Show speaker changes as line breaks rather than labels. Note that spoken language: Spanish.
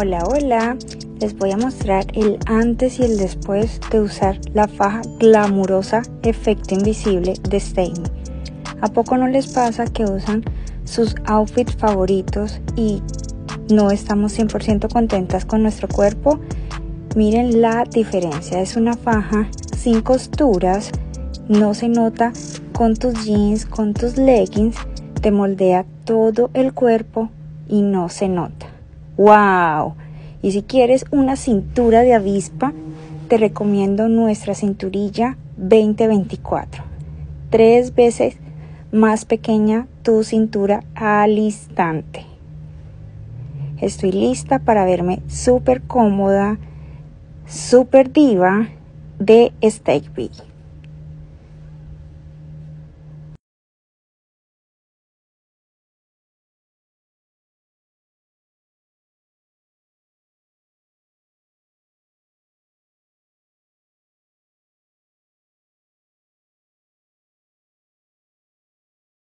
Hola, hola. Les voy a mostrar el antes y el después de usar la faja glamurosa Efecto Invisible de Stamy. ¿A poco no les pasa que usan sus outfits favoritos y no estamos 100% contentas con nuestro cuerpo? Miren la diferencia. Es una faja sin costuras, no se nota con tus jeans, con tus leggings, te moldea todo el cuerpo y no se nota. ¡Wow! Y si quieres una cintura de avispa, te recomiendo nuestra cinturilla 2024. Tres veces más pequeña tu cintura al instante. Estoy lista para verme súper cómoda, súper diva de Steak Bee.